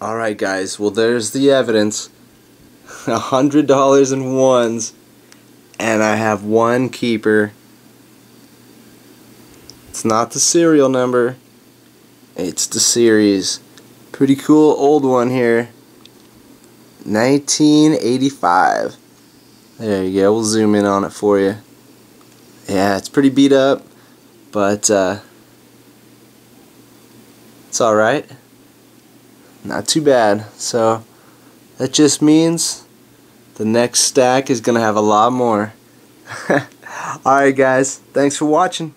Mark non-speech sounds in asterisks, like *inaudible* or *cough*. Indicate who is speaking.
Speaker 1: Alright guys, well there's the evidence. *laughs* A hundred dollars in ones and I have one keeper. It's not the serial number. It's the series. Pretty cool old one here. 1985. There you go. We'll zoom in on it for you. Yeah, it's pretty beat up, but uh, it's alright. Not too bad. So that just means the next stack is to have a lot more. *laughs* Alright guys, thanks for watching.